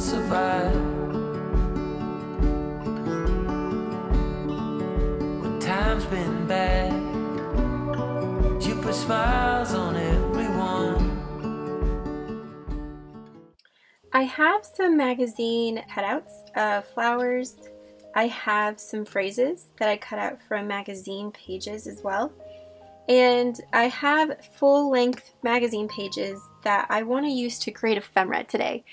survive. When time's been bad, you put smiles on everyone. I have some magazine cutouts of flowers. I have some phrases that I cut out from magazine pages as well. And I have full-length magazine pages that I want to use to create ephemera today.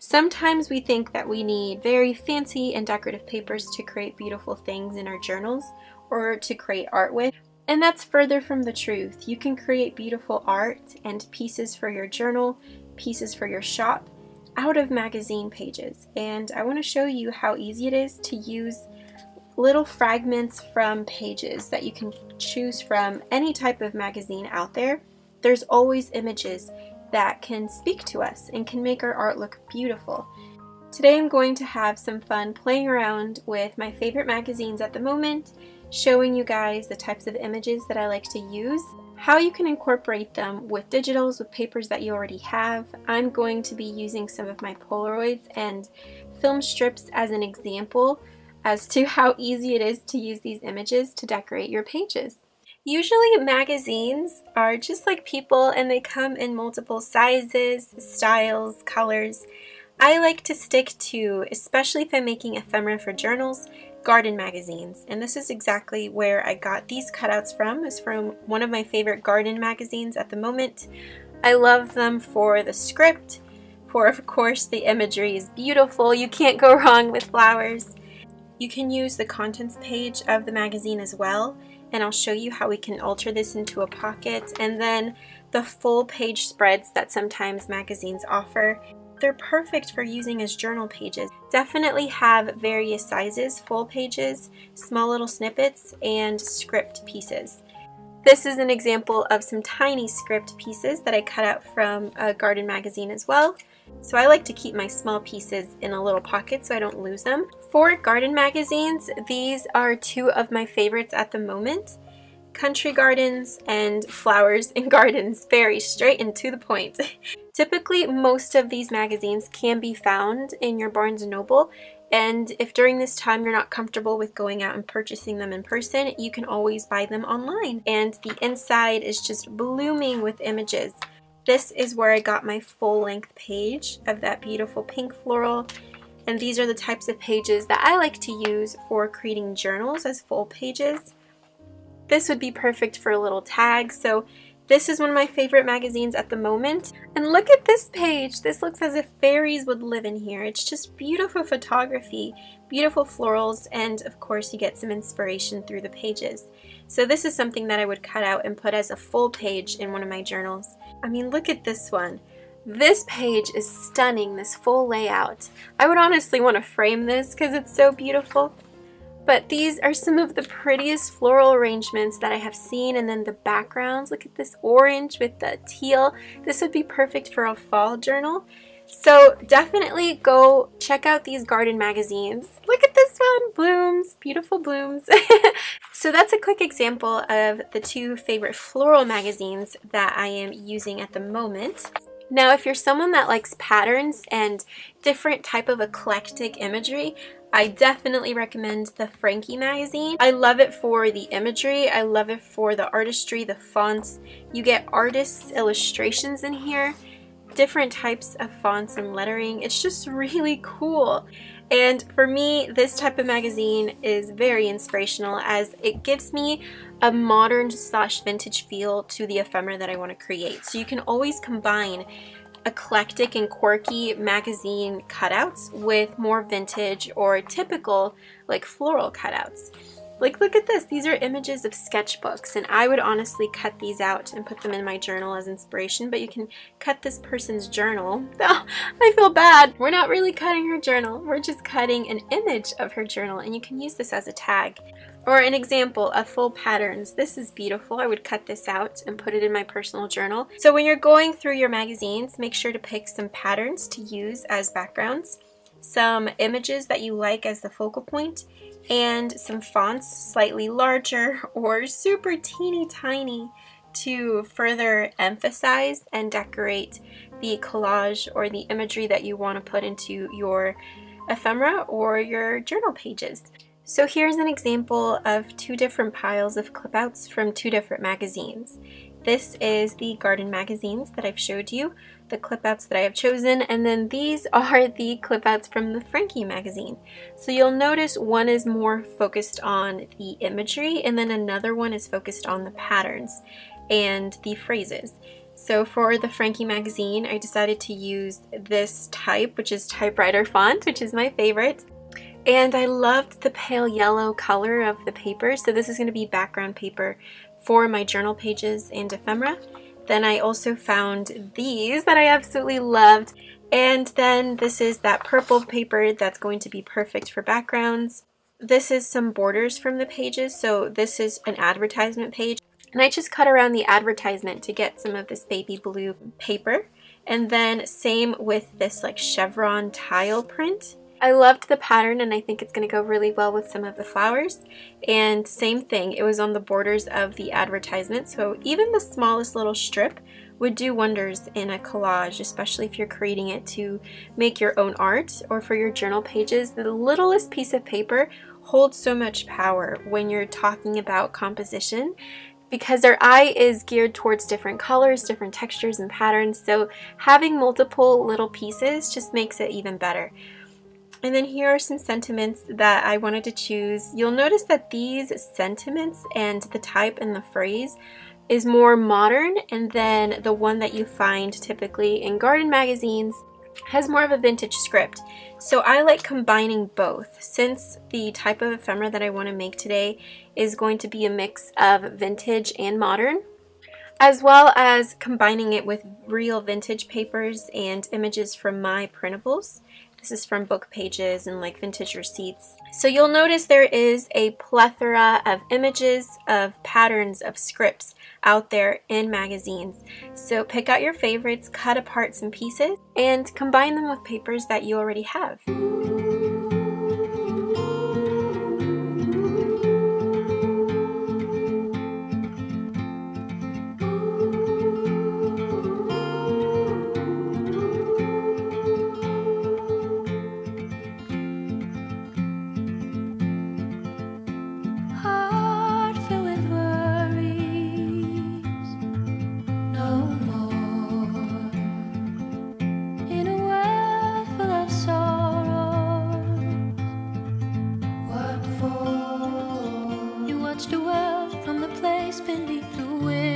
Sometimes we think that we need very fancy and decorative papers to create beautiful things in our journals or to create art with. And that's further from the truth. You can create beautiful art and pieces for your journal, pieces for your shop, out of magazine pages. And I want to show you how easy it is to use little fragments from pages that you can choose from any type of magazine out there. There's always images that can speak to us and can make our art look beautiful. Today I'm going to have some fun playing around with my favorite magazines at the moment, showing you guys the types of images that I like to use, how you can incorporate them with digitals, with papers that you already have. I'm going to be using some of my Polaroids and film strips as an example as to how easy it is to use these images to decorate your pages. Usually magazines are just like people and they come in multiple sizes, styles, colors. I like to stick to, especially if I'm making ephemera for journals, garden magazines. And this is exactly where I got these cutouts from. It's from one of my favorite garden magazines at the moment. I love them for the script, for of course the imagery is beautiful. You can't go wrong with flowers. You can use the contents page of the magazine as well, and I'll show you how we can alter this into a pocket, and then the full page spreads that sometimes magazines offer. They're perfect for using as journal pages. Definitely have various sizes, full pages, small little snippets, and script pieces. This is an example of some tiny script pieces that I cut out from a garden magazine as well. So I like to keep my small pieces in a little pocket so I don't lose them. For garden magazines, these are two of my favorites at the moment. Country Gardens and Flowers and Gardens, very straight and to the point. Typically, most of these magazines can be found in your Barnes & Noble, and if during this time you're not comfortable with going out and purchasing them in person, you can always buy them online. And the inside is just blooming with images. This is where I got my full-length page of that beautiful pink floral. And these are the types of pages that I like to use for creating journals as full pages. This would be perfect for a little tag. So this is one of my favorite magazines at the moment. And look at this page. This looks as if fairies would live in here. It's just beautiful photography, beautiful florals, and of course you get some inspiration through the pages. So this is something that I would cut out and put as a full page in one of my journals. I mean, look at this one. This page is stunning, this full layout. I would honestly want to frame this because it's so beautiful. But these are some of the prettiest floral arrangements that I have seen and then the backgrounds. Look at this orange with the teal. This would be perfect for a fall journal. So definitely go check out these garden magazines. Look at this one, blooms, beautiful blooms. so that's a quick example of the two favorite floral magazines that I am using at the moment. Now, if you're someone that likes patterns and different type of eclectic imagery, I definitely recommend the Frankie magazine. I love it for the imagery. I love it for the artistry, the fonts. You get artists' illustrations in here, different types of fonts and lettering. It's just really cool. And for me, this type of magazine is very inspirational as it gives me a modern slash vintage feel to the ephemera that I want to create. So you can always combine eclectic and quirky magazine cutouts with more vintage or typical like floral cutouts. Like look at this, these are images of sketchbooks and I would honestly cut these out and put them in my journal as inspiration, but you can cut this person's journal. Oh, I feel bad. We're not really cutting her journal, we're just cutting an image of her journal and you can use this as a tag. Or an example of full patterns. This is beautiful. I would cut this out and put it in my personal journal. So when you're going through your magazines, make sure to pick some patterns to use as backgrounds. some images that you like as the focal point, and some fonts slightly larger or super teeny tiny to further emphasize and decorate the collage or the imagery that you want to put into your ephemera or your journal pages. So here's an example of two different piles of clipouts from two different magazines. This is the garden magazines that I've showed you, the clipouts that I have chosen, and then these are the clipouts from the Frankie magazine. So you'll notice one is more focused on the imagery and then another one is focused on the patterns and the phrases. So for the Frankie magazine, I decided to use this type, which is typewriter font, which is my favorite. And I loved the pale yellow color of the paper, so this is going to be background paper for my journal pages and ephemera. Then I also found these that I absolutely loved. And then this is that purple paper that's going to be perfect for backgrounds. This is some borders from the pages, so this is an advertisement page. And I just cut around the advertisement to get some of this baby blue paper. And then same with this like chevron tile print. I loved the pattern and I think it's going to go really well with some of the flowers. And same thing, it was on the borders of the advertisement. So even the smallest little strip would do wonders in a collage, especially if you're creating it to make your own art or for your journal pages. The littlest piece of paper holds so much power when you're talking about composition because our eye is geared towards different colors, different textures and patterns, so having multiple little pieces just makes it even better. And then here are some sentiments that I wanted to choose. You'll notice that these sentiments and the type and the phrase is more modern and then the one that you find typically in garden magazines has more of a vintage script. So I like combining both since the type of ephemera that I want to make today is going to be a mix of vintage and modern as well as combining it with real vintage papers and images from my printables. This is from book pages and like vintage receipts. So you'll notice there is a plethora of images, of patterns, of scripts out there in magazines. So pick out your favorites, cut apart some pieces, and combine them with papers that you already have. Too many tears on your pillow, on your pillow.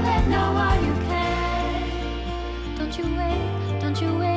Let now while you can. Don't you wait, don't you wait.